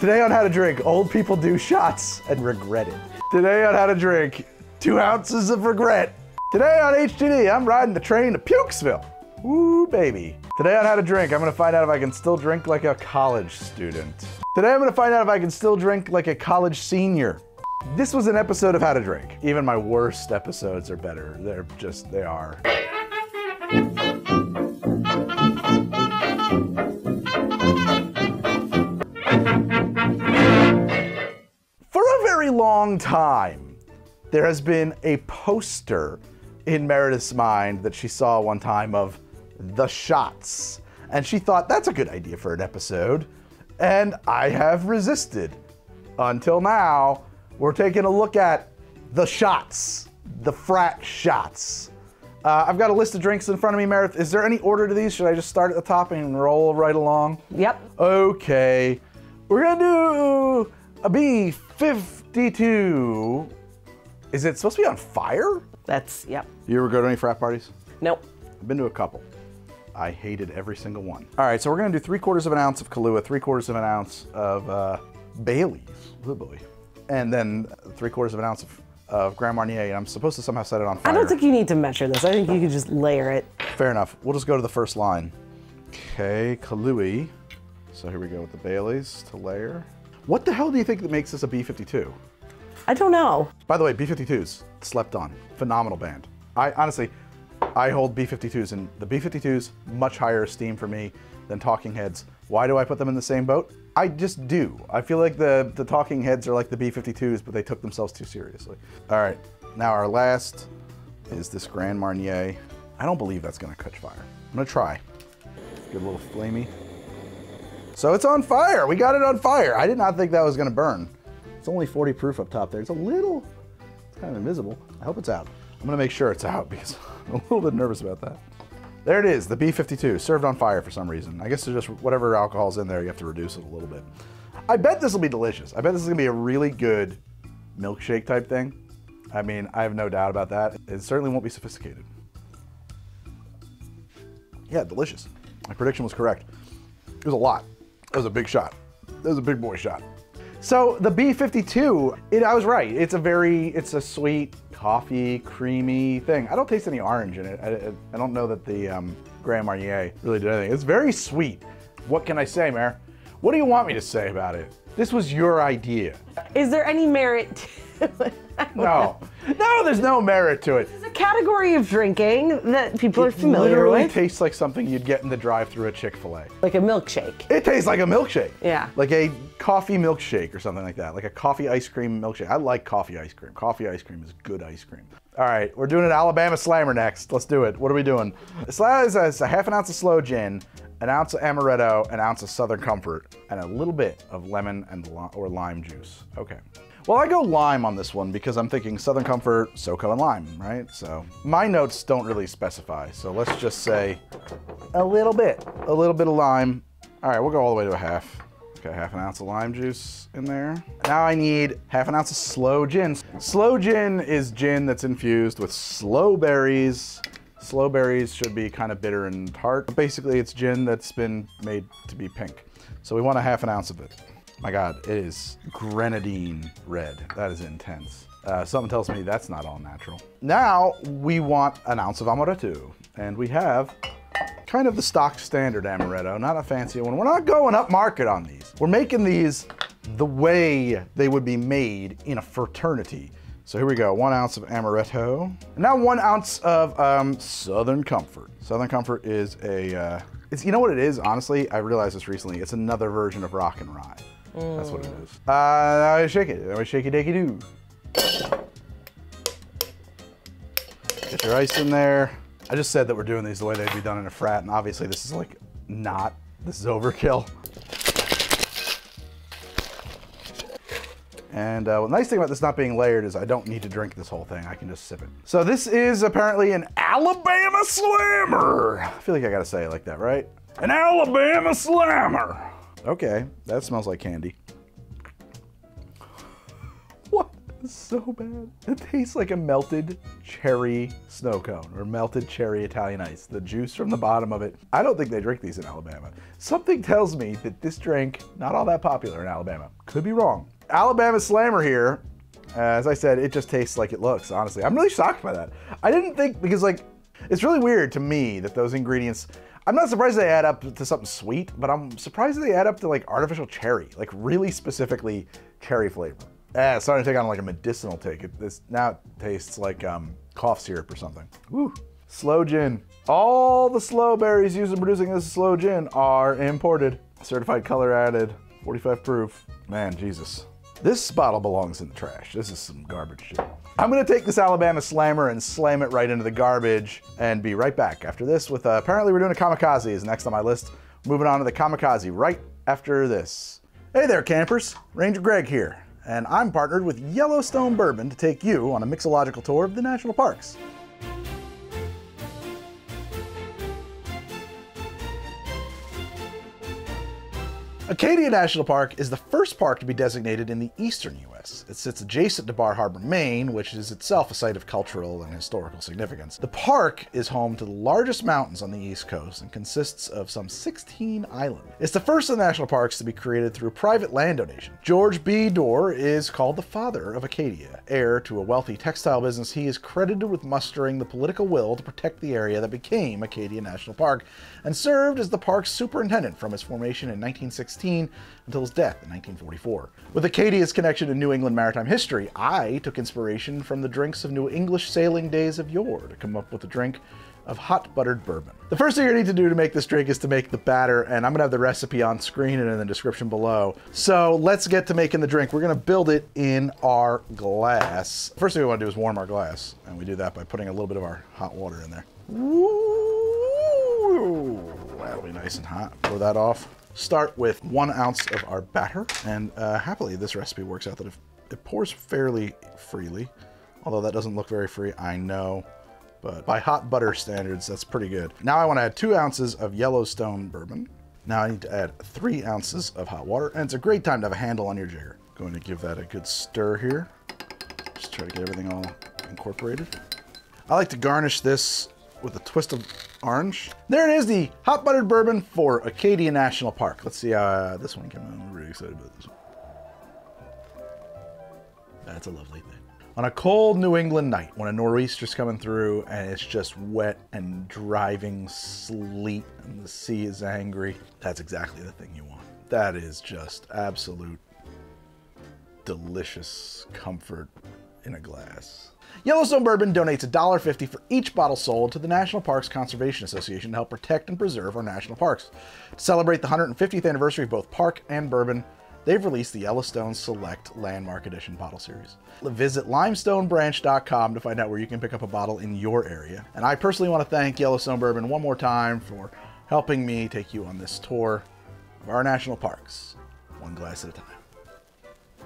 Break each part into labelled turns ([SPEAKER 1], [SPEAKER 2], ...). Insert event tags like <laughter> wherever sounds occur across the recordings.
[SPEAKER 1] Today on How to Drink, old people do shots and regret it. Today on How to Drink, two ounces of regret. Today on HTD, I'm riding the train to Pukesville. Woo, baby. Today on How to Drink, I'm gonna find out if I can still drink like a college student. Today I'm gonna find out if I can still drink like a college senior. This was an episode of How to Drink. Even my worst episodes are better. They're just, they are. Long time, there has been a poster in Meredith's mind that she saw one time of the shots. And she thought that's a good idea for an episode. And I have resisted. Until now, we're taking a look at the shots, the frat shots. Uh, I've got a list of drinks in front of me, Meredith. Is there any order to these? Should I just start at the top and roll right along?
[SPEAKER 2] Yep.
[SPEAKER 1] Okay. We're gonna do a B52. Is it supposed to be on fire?
[SPEAKER 2] That's, yep.
[SPEAKER 1] You ever go to any frat parties?
[SPEAKER 2] Nope.
[SPEAKER 1] I've been to a couple. I hated every single one. All right, so we're gonna do three quarters of an ounce of Kahlua, three quarters of an ounce of uh, Bailey's, oh boy, and then three quarters of an ounce of, of Grand Marnier. And I'm supposed to somehow set it on fire.
[SPEAKER 2] I don't think you need to measure this. I think you could just layer it.
[SPEAKER 1] Fair enough. We'll just go to the first line. Okay, Kahlua. So here we go with the Baileys to layer. What the hell do you think that makes this a B52?
[SPEAKER 2] I don't know.
[SPEAKER 1] By the way, B52s, slept on. Phenomenal band. I honestly, I hold B52s, and the B52s, much higher esteem for me than Talking Heads. Why do I put them in the same boat? I just do. I feel like the, the Talking Heads are like the B52s, but they took themselves too seriously. All right, now our last is this Grand Marnier. I don't believe that's gonna catch fire. I'm gonna try. Get a little flamey. So it's on fire. We got it on fire. I did not think that was gonna burn. It's only 40 proof up top there. It's a little, it's kind of invisible. I hope it's out. I'm gonna make sure it's out because <laughs> I'm a little bit nervous about that. There it is, the B52, served on fire for some reason. I guess just whatever alcohol's in there, you have to reduce it a little bit. I bet this will be delicious. I bet this is gonna be a really good milkshake type thing. I mean, I have no doubt about that. It certainly won't be sophisticated. Yeah, delicious. My prediction was correct. It was a lot. That was a big shot. That was a big boy shot. So the B52, it, I was right. It's a very, it's a sweet, coffee, creamy thing. I don't taste any orange in it. I, I, I don't know that the um, Grand Marnier really did anything. It's very sweet. What can I say, Mayor? What do you want me to say about it? This was your idea.
[SPEAKER 2] Is there any merit to it?
[SPEAKER 1] No, no, there's no merit to it.
[SPEAKER 2] Category of drinking that people are familiar.
[SPEAKER 1] It literally
[SPEAKER 2] with.
[SPEAKER 1] tastes like something you'd get in the drive-through at Chick-fil-A.
[SPEAKER 2] like a milkshake.
[SPEAKER 1] It tastes like a milkshake.
[SPEAKER 2] Yeah.
[SPEAKER 1] Like a coffee milkshake or something like that. Like a coffee ice cream milkshake. I like coffee ice cream. Coffee ice cream is good ice cream. All right, we're doing an Alabama Slammer next. Let's do it. What are we doing? This is a, it's a half an ounce of sloe gin, an ounce of amaretto, an ounce of Southern Comfort, and a little bit of lemon and or lime juice. Okay. Well, I go lime on this one because I'm thinking Southern Comfort, SoCo, and lime, right? So my notes don't really specify. So let's just say a little bit, a little bit of lime. All right, we'll go all the way to a half. Got half an ounce of lime juice in there. Now I need half an ounce of sloe gin. Sloe gin is gin that's infused with sloe berries. Sloe berries should be kind of bitter and tart. Basically, it's gin that's been made to be pink. So we want a half an ounce of it. My God, it is grenadine red. That is intense. Uh, something tells me that's not all natural. Now we want an ounce of amaretto, and we have kind of the stock standard amaretto, not a fancy one. We're not going up market on these. We're making these the way they would be made in a fraternity. So here we go, one ounce of amaretto. And now one ounce of um, Southern Comfort. Southern Comfort is a, uh, it's, you know what it is, honestly? I realized this recently. It's another version of Rock and Rye. That's what it is. Uh, now I shake it. Now I shake it, dakey do. Get your ice in there. I just said that we're doing these the way they'd be done in a frat, and obviously this is like not. This is overkill. And uh, well, the nice thing about this not being layered is I don't need to drink this whole thing. I can just sip it. So this is apparently an Alabama Slammer. I feel like I gotta say it like that, right? An Alabama Slammer. Okay, that smells like candy. What? So bad. It tastes like a melted cherry snow cone or melted cherry Italian ice. The juice from the bottom of it. I don't think they drink these in Alabama. Something tells me that this drink not all that popular in Alabama. Could be wrong. Alabama Slammer here. Uh, as I said, it just tastes like it looks, honestly. I'm really shocked by that. I didn't think, because like, it's really weird to me that those ingredients, I'm not surprised they add up to something sweet, but I'm surprised they add up to like artificial cherry, like really specifically cherry flavor. Yeah, it's starting to take on like a medicinal take. It, this now it tastes like um, cough syrup or something. Woo. Sloe gin. All the sloe berries used in producing this sloe gin are imported. Certified color added, 45 proof. Man, Jesus. This bottle belongs in the trash. This is some garbage shit. I'm gonna take this Alabama Slammer and slam it right into the garbage and be right back after this with, uh, apparently we're doing a kamikaze is next on my list. Moving on to the kamikaze right after this. Hey there, campers. Ranger Greg here and I'm partnered with Yellowstone Bourbon to take you on a mixological tour of the national parks. Acadia National Park is the first park to be designated in the eastern U.S. It sits adjacent to Bar Harbor, Maine, which is itself a site of cultural and historical significance. The park is home to the largest mountains on the east coast and consists of some 16 islands. It's the first of the national parks to be created through private land donation. George B. Dorr is called the father of Acadia. Heir to a wealthy textile business, he is credited with mustering the political will to protect the area that became Acadia National Park and served as the park's superintendent from its formation in 1916 until his death in 1944. With Acadia's connection to New England maritime history, I took inspiration from the drinks of New English sailing days of yore to come up with a drink of hot buttered bourbon. The first thing you need to do to make this drink is to make the batter, and I'm gonna have the recipe on screen and in the description below. So let's get to making the drink. We're gonna build it in our glass. First thing we wanna do is warm our glass, and we do that by putting a little bit of our hot water in there. That'll be nice and hot. Pour that off start with one ounce of our batter. And uh, happily, this recipe works out that if it pours fairly freely, although that doesn't look very free, I know. But by hot butter standards, that's pretty good. Now I want to add two ounces of Yellowstone bourbon. Now I need to add three ounces of hot water. And it's a great time to have a handle on your jigger. Going to give that a good stir here. Just try to get everything all incorporated. I like to garnish this with a twist of orange. There it is, the hot buttered bourbon for Acadia National Park. Let's see how uh, this one came out. I'm really excited about this one. That's a lovely thing. On a cold New England night, when a nor'easter's coming through and it's just wet and driving sleet and the sea is angry, that's exactly the thing you want. That is just absolute delicious comfort in a glass. Yellowstone Bourbon donates $1.50 for each bottle sold to the National Parks Conservation Association to help protect and preserve our national parks. To celebrate the 150th anniversary of both park and bourbon, they've released the Yellowstone Select Landmark Edition bottle series. Visit limestonebranch.com to find out where you can pick up a bottle in your area. And I personally want to thank Yellowstone Bourbon one more time for helping me take you on this tour of our national parks, one glass at a time.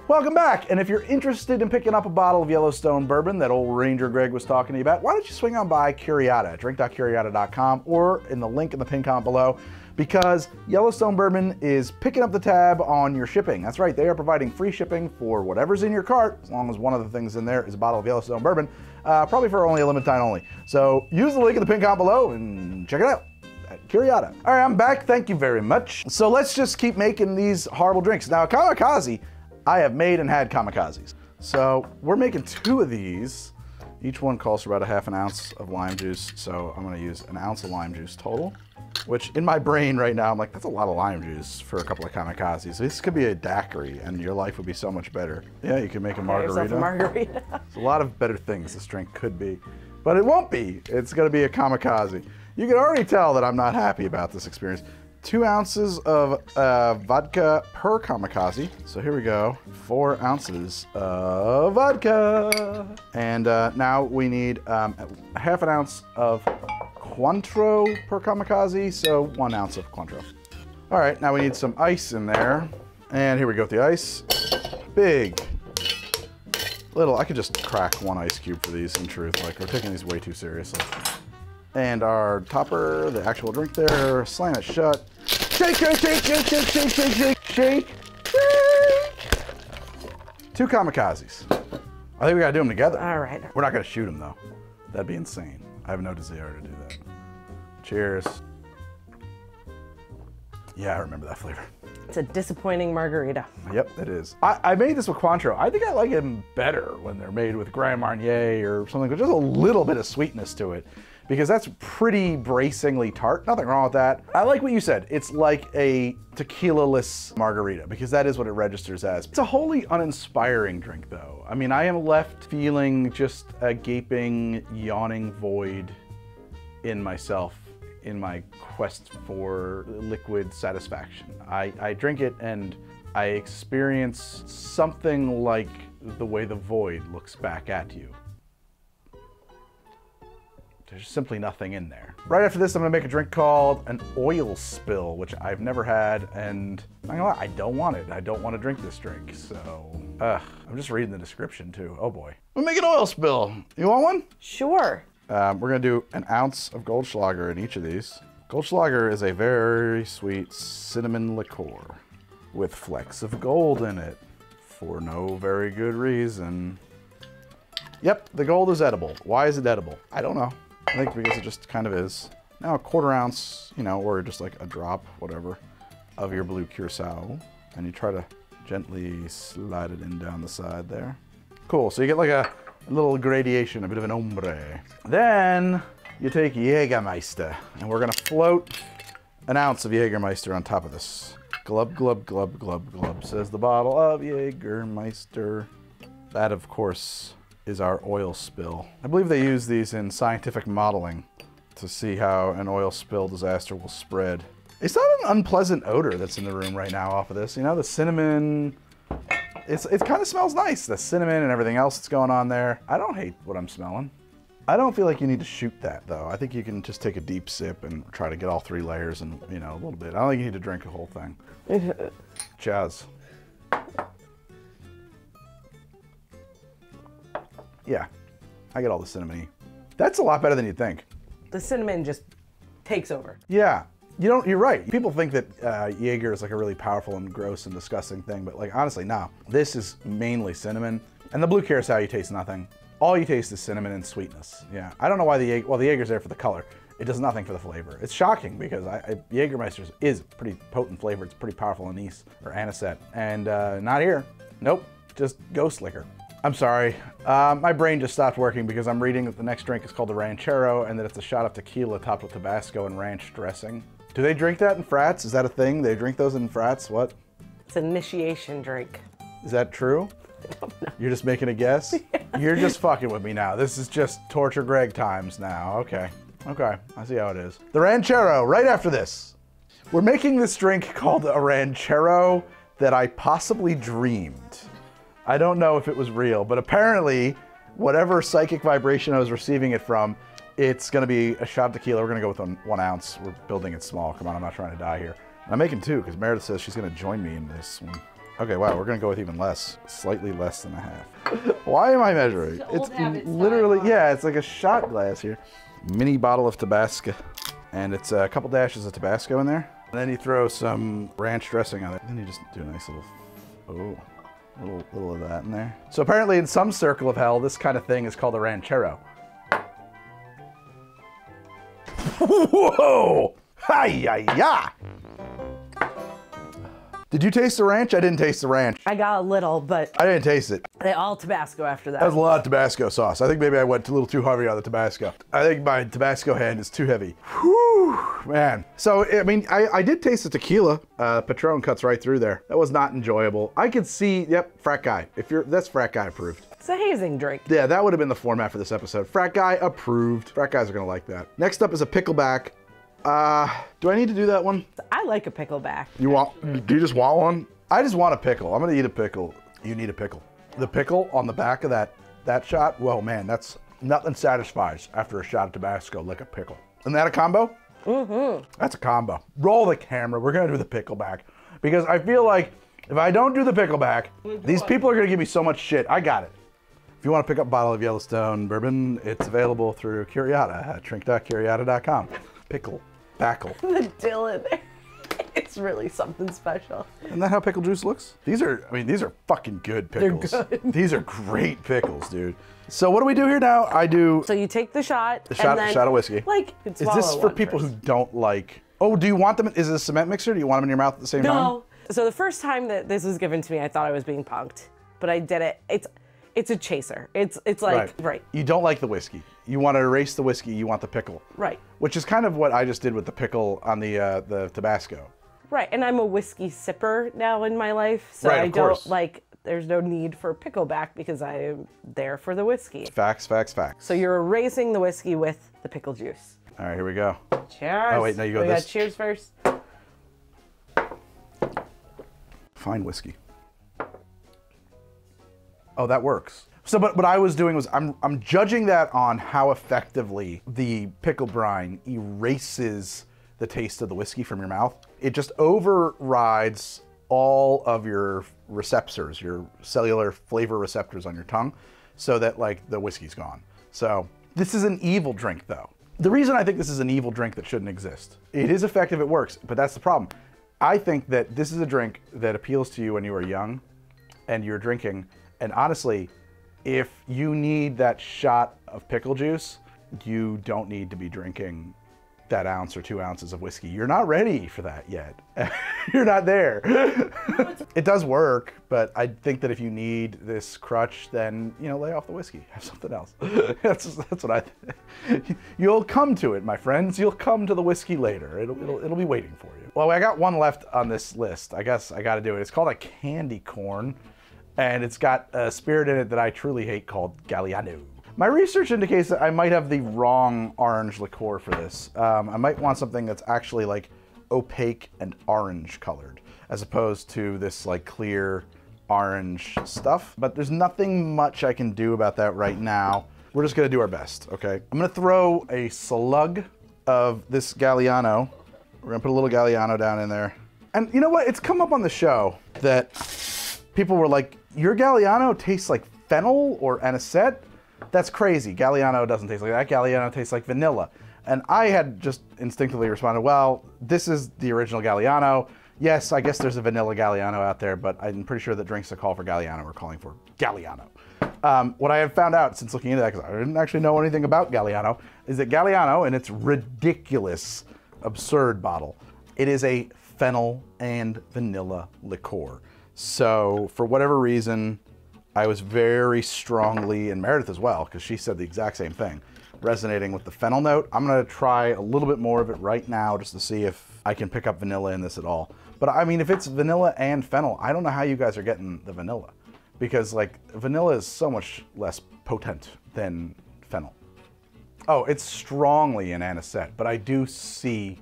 [SPEAKER 1] Welcome back, and if you're interested in picking up a bottle of Yellowstone bourbon that old Ranger Greg was talking to you about, why don't you swing on by Curiada at drink.curiada.com or in the link in the pin comment below because Yellowstone Bourbon is picking up the tab on your shipping. That's right, they are providing free shipping for whatever's in your cart, as long as one of the things in there is a bottle of Yellowstone Bourbon, uh, probably for only a limited time only. So use the link in the pin comment below and check it out. at Curiada. All right, I'm back. Thank you very much. So let's just keep making these horrible drinks. Now, Kamikaze I have made and had kamikazes. So we're making two of these. Each one calls for about a half an ounce of lime juice. So I'm gonna use an ounce of lime juice total, which in my brain right now, I'm like, that's a lot of lime juice for a couple of kamikazes. This could be a daiquiri and your life would be so much better. Yeah, you can make a margarita.
[SPEAKER 2] A margarita. <laughs>
[SPEAKER 1] There's a lot of better things this drink could be, but it won't be. It's gonna be a kamikaze. You can already tell that I'm not happy about this experience two ounces of uh, vodka per kamikaze. So here we go, four ounces of vodka. And uh, now we need um, half an ounce of Cointreau per kamikaze, so one ounce of Cointreau. All right, now we need some ice in there. And here we go with the ice. Big, little, I could just crack one ice cube for these in truth. Like we're taking these way too seriously. And our topper, the actual drink there, slam it shut. Shake, shake, shake, shake, shake, shake, shake, shake, shake, shake. Two kamikazes. I think we gotta do them together.
[SPEAKER 2] All right.
[SPEAKER 1] We're not gonna shoot them though. That'd be insane. I have no desire to do that. Cheers. Yeah, I remember that flavor.
[SPEAKER 2] It's a disappointing margarita.
[SPEAKER 1] Yep, it is. I, I made this with Cointreau. I think I like them better when they're made with Grand Marnier or something with just a little bit of sweetness to it because that's pretty bracingly tart. Nothing wrong with that. I like what you said. It's like a tequila-less margarita because that is what it registers as. It's a wholly uninspiring drink though. I mean, I am left feeling just a gaping, yawning void in myself in my quest for liquid satisfaction. I, I drink it and I experience something like the way the void looks back at you. There's simply nothing in there. Right after this, I'm gonna make a drink called an oil spill, which I've never had, and I'm not gonna lie, I don't want it. I don't want to drink this drink, so uh, I'm just reading the description too. Oh boy, I'm gonna make an oil spill. You want one?
[SPEAKER 2] Sure.
[SPEAKER 1] Um, we're gonna do an ounce of Goldschlager in each of these. Goldschlager is a very sweet cinnamon liqueur with flecks of gold in it for no very good reason. Yep, the gold is edible. Why is it edible? I don't know. I think because it just kind of is. Now a quarter ounce, you know, or just like a drop, whatever, of your blue curacao. And you try to gently slide it in down the side there. Cool, so you get like a, a little gradation, a bit of an ombre. Then you take Jägermeister, and we're gonna float an ounce of Jägermeister on top of this. Glub, glub, glub, glub, glub, says the bottle of Jägermeister. That, of course, is our oil spill. I believe they use these in scientific modeling to see how an oil spill disaster will spread. It's not an unpleasant odor that's in the room right now off of this. You know, the cinnamon, it's, it kind of smells nice. The cinnamon and everything else that's going on there. I don't hate what I'm smelling. I don't feel like you need to shoot that though. I think you can just take a deep sip and try to get all three layers and, you know, a little bit. I don't think you need to drink the whole thing. <laughs> Cheers. Yeah, I get all the cinnamony. That's a lot better than you'd think.
[SPEAKER 2] The cinnamon just takes over.
[SPEAKER 1] Yeah, you don't. You're right. People think that uh, Jaeger is like a really powerful and gross and disgusting thing, but like honestly, no. This is mainly cinnamon, and the blue curacao you taste nothing. All you taste is cinnamon and sweetness. Yeah, I don't know why the Jaeger. Well, the Jaeger's there for the color. It does nothing for the flavor. It's shocking because I, I, Jägermeister is pretty potent flavor. It's pretty powerful anise or anisette, and uh, not here. Nope, just ghost liquor. I'm sorry. Uh, my brain just stopped working because I'm reading that the next drink is called the Ranchero and that it's a shot of tequila topped with Tabasco and ranch dressing. Do they drink that in frats? Is that a thing? They drink those in frats? What?
[SPEAKER 2] It's an initiation drink.
[SPEAKER 1] Is that true? <laughs> You're just making a guess? <laughs> You're just fucking with me now. This is just torture Greg times now. Okay. Okay. I see how it is. The Ranchero, right after this. We're making this drink called a Ranchero that I possibly dreamed. I don't know if it was real, but apparently, whatever psychic vibration I was receiving it from, it's gonna be a shot of tequila. We're gonna go with one, one ounce. We're building it small. Come on, I'm not trying to die here. I'm making two because Meredith says she's gonna join me in this one. Okay, wow, we're gonna go with even less, slightly less than a half. <laughs> Why am I measuring?
[SPEAKER 2] It's, die
[SPEAKER 1] literally,
[SPEAKER 2] hard.
[SPEAKER 1] yeah, it's like a shot glass here. Mini bottle of Tabasco, and it's a couple dashes of Tabasco in there. And then you throw some ranch dressing on it. Then you just do a nice little, oh, little, little of that in there. So apparently, in some circle of hell, this kind of thing is called a ranchero. Whoa! Hi-ya-ya! Did you taste the ranch? I didn't taste the ranch.
[SPEAKER 2] I got a little, but
[SPEAKER 1] I didn't taste it.
[SPEAKER 2] They all Tabasco after that.
[SPEAKER 1] That was a lot of Tabasco sauce. I think maybe I went a little too heavy on the Tabasco. I think my Tabasco hand is too heavy. Whew, man. So, I mean, I, I did taste the tequila. Uh, Patron cuts right through there. That was not enjoyable. I could see, yep, frat guy. If you're, that's frat guy approved.
[SPEAKER 2] It's a hazing drink.
[SPEAKER 1] Yeah, that would have been the format for this episode. Frat guy approved. Frat guys are gonna like that. Next up is a pickleback. Uh, do I need to do that one?
[SPEAKER 2] I like a pickleback.
[SPEAKER 1] You want? Do you just want one? I just want a pickle. I'm gonna eat a pickle. You need a pickle. The pickle on the back of that that shot. Well, man, that's nothing satisfies after a shot of Tabasco like a pickle. Isn't that a combo? Mm-hmm. That's a combo. Roll the camera. We're gonna do the pickleback because I feel like if I don't do the pickleback, these people are gonna give me so much shit. I got it. If you want to pick up a bottle of Yellowstone bourbon, it's available through Curiada at drink.curiada.com. Pickle, backle. <laughs>
[SPEAKER 2] The dill in there. <laughs> it's really something special.
[SPEAKER 1] Isn't that how pickle juice looks? These are, I mean, these are fucking good pickles.
[SPEAKER 2] They're good.
[SPEAKER 1] these are great pickles, dude. So what do we do here now? I do
[SPEAKER 2] So you take the shot.
[SPEAKER 1] the shot,
[SPEAKER 2] and then,
[SPEAKER 1] shot of whiskey.
[SPEAKER 2] Like,
[SPEAKER 1] is this for people
[SPEAKER 2] first.
[SPEAKER 1] who don't like? Oh, do you want them? Is it a cement mixer? Do you want them in your mouth at the same time?
[SPEAKER 2] No. So the first time that this was given to me, I thought I was being punked, but I did it. It's it's a chaser. It's it's like right
[SPEAKER 1] You don't like the whiskey. You want to erase the whiskey. You want the pickle.
[SPEAKER 2] right
[SPEAKER 1] Which is kind of what I just did with the pickle on the uh, the Tabasco.
[SPEAKER 2] Right. And I'm a whiskey sipper now in my life, so
[SPEAKER 1] Right,
[SPEAKER 2] I don't
[SPEAKER 1] course.
[SPEAKER 2] like. There's no need for pickleback because I'm there for the whiskey.
[SPEAKER 1] Facts, facts, facts.
[SPEAKER 2] So you're erasing the whiskey with the pickle juice.
[SPEAKER 1] All right, here we go.
[SPEAKER 2] Cheers.
[SPEAKER 1] Oh, wait, no, you go
[SPEAKER 2] we
[SPEAKER 1] this-
[SPEAKER 2] got cheers first.
[SPEAKER 1] Fine whiskey. Oh, that works. So, but what I was doing was I'm I'm judging that on how effectively the pickle brine erases the taste of the whiskey from your mouth. It just overrides all of your receptors, your cellular flavor receptors on your tongue, so that like the whiskey's gone. So this is an evil drink, though. The reason I think this is an evil drink that shouldn't exist. It is effective, it works, but that's the problem. I think that this is a drink that appeals to you when you are young and you're drinking. And honestly, if you need that shot of pickle juice, you don't need to be drinking that ounce or two ounces of whiskey. You're not ready for that yet. <laughs> you're not there. <laughs> it does work, but I think that if you need this crutch, then you know, lay off the whiskey. <laughs> Have something else. that's that's what I. Th- You'll come to it, my friends. You'll come to the whiskey later. It'll, it'll it'll be waiting for you. Well, I got one left on this list. I guess I got to do it. It's called a candy corn and it's got a spirit in it that I truly hate called Galliano. My research indicates that I might have the wrong orange liqueur for this. Um, I might want something that's actually like opaque and orange colored, as opposed to this like clear orange stuff. But there's nothing much I can do about that right now. We're just gonna do our best, okay? I'm gonna throw a slug of this Galliano. We're gonna put a little Galliano down in there. And you know what? It's come up on the show that people were like, "Your Galliano tastes like fennel or anisette." That's crazy. Galliano doesn't taste like that. Galliano tastes like vanilla. And I had just instinctively responded, "Well, this is the original Galliano. Yes, I guess there's a vanilla Galliano out there, but I'm pretty sure that drinks that call for Galliano are calling for Galliano." Um, what I have found out since looking into that, because I didn't actually know anything about Galliano, is that Galliano, in its ridiculous, absurd bottle, it is a fennel and vanilla liqueur. So, for whatever reason, I was very strongly, and Meredith as well, because she said the exact same thing, resonating with the fennel note. I'm gonna try a little bit more of it right now just to see if I can pick up vanilla in this at all. But I mean, if it's vanilla and fennel, I don't know how you guys are getting the vanilla. Because, like, vanilla is so much less potent than fennel. Oh, it's strongly an anisette, but I do see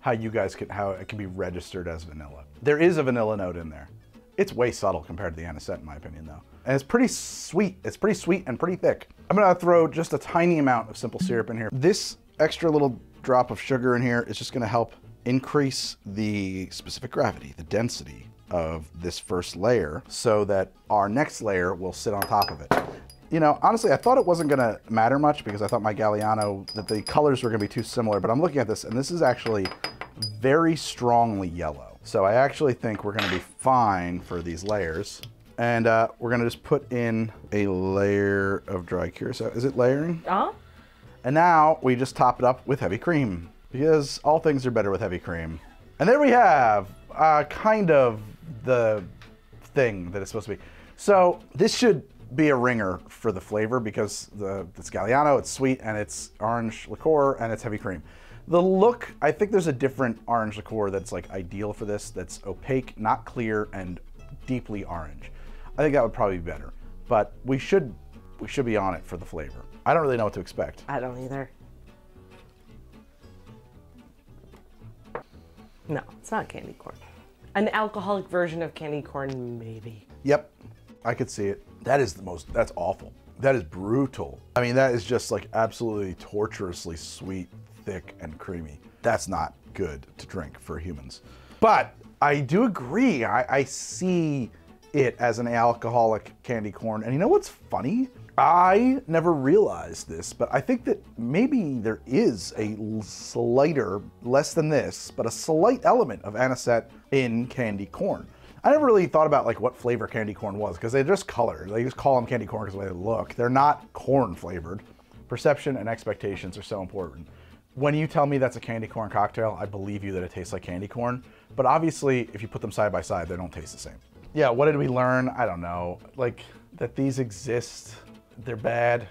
[SPEAKER 1] how you guys can how it can be registered as vanilla. There is a vanilla note in there. It's way subtle compared to the anisette, in my opinion, though. And it's pretty sweet. It's pretty sweet and pretty thick. I'm gonna throw just a tiny amount of simple syrup in here. This extra little drop of sugar in here is just gonna help increase the specific gravity, the density of this first layer, so that our next layer will sit on top of it. You know, honestly, I thought it wasn't gonna matter much because I thought my Galliano, that the colors were gonna be too similar, but I'm looking at this and this is actually very strongly yellow. So I actually think we're gonna be fine for these layers. And uh, we're gonna just put in a layer of dry curacao. Is it layering?
[SPEAKER 2] Uh huh.
[SPEAKER 1] And now we just top it up with heavy cream because all things are better with heavy cream. And there we have uh, kind of the thing that it's supposed to be. So this should be a ringer for the flavor because the it's Galliano, it's sweet, and it's orange liqueur, and it's heavy cream. The look, I think there's a different orange liqueur that's like ideal for this. That's opaque, not clear, and deeply orange. I think that would probably be better. But we should we should be on it for the flavor. I don't really know what to expect.
[SPEAKER 2] I don't either. No, it's not candy corn. An alcoholic version of candy corn, maybe.
[SPEAKER 1] Yep, I could see it. That is the most, that's awful. That is brutal. I mean, that is just like absolutely torturously sweet, thick, and creamy. That's not good to drink for humans. But I do agree. I, I see it as an alcoholic candy corn. And you know what's funny? I never realized this, but I think that maybe there is a slighter, less than this, but a slight element of anisette in candy corn. I never really thought about like what flavor candy corn was because they're just colored. They just call them candy corn because the way they look. They're not corn flavored. Perception and expectations are so important. When you tell me that's a candy corn cocktail, I believe you that it tastes like candy corn. But obviously, if you put them side by side, they don't taste the same. Yeah, what did we learn? I don't know. Like that these exist they're bad.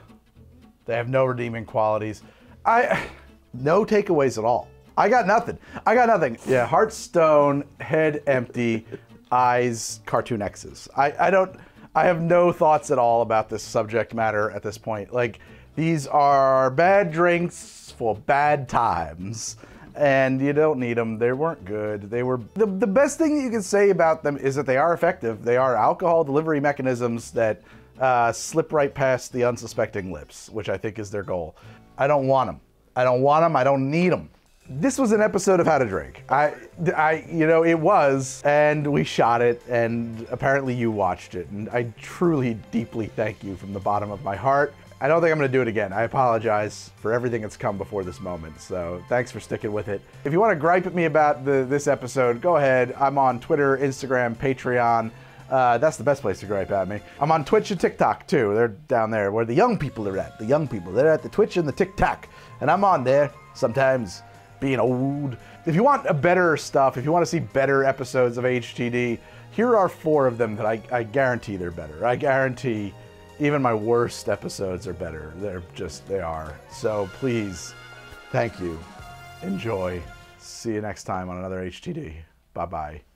[SPEAKER 1] They have no redeeming qualities. I no takeaways at all. I got nothing. I got nothing. Yeah, heart stone, head empty, eyes, cartoon X's. I, I don't I have no thoughts at all about this subject matter at this point. Like these are bad drinks for bad times. And you don't need them. They weren't good. They were the, the best thing that you can say about them is that they are effective. They are alcohol delivery mechanisms that uh, slip right past the unsuspecting lips, which I think is their goal. I don't want them. I don't want them. I don't need them. This was an episode of How to Drink. I, I, you know, it was, and we shot it, and apparently you watched it, and I truly, deeply thank you from the bottom of my heart. I don't think I'm to do it again. I apologize for everything that's come before this moment. So thanks for sticking with it. If you want to gripe at me about the, this episode, go ahead. I'm on Twitter, Instagram, Patreon. Uh, that's the best place to gripe at me. I'm on Twitch and TikTok too. They're down there where the young people are at. The young people. They're at the Twitch and the TikTok. And I'm on there sometimes being old. If you want a better stuff, if you want to see better episodes of HTD, here are four of them that I, I guarantee they're better. I guarantee even my worst episodes are better. They're just, they are. So please, thank you. Enjoy. See you next time on another HTD. Bye bye.